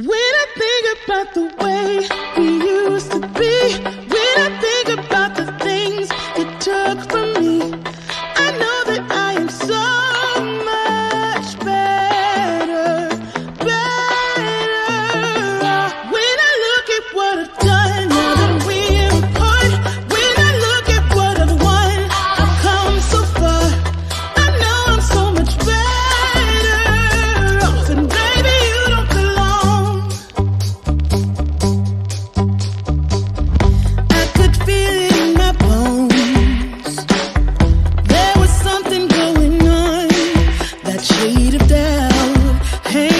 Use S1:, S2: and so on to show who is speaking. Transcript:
S1: When I think about the way shade of doubt. Hey.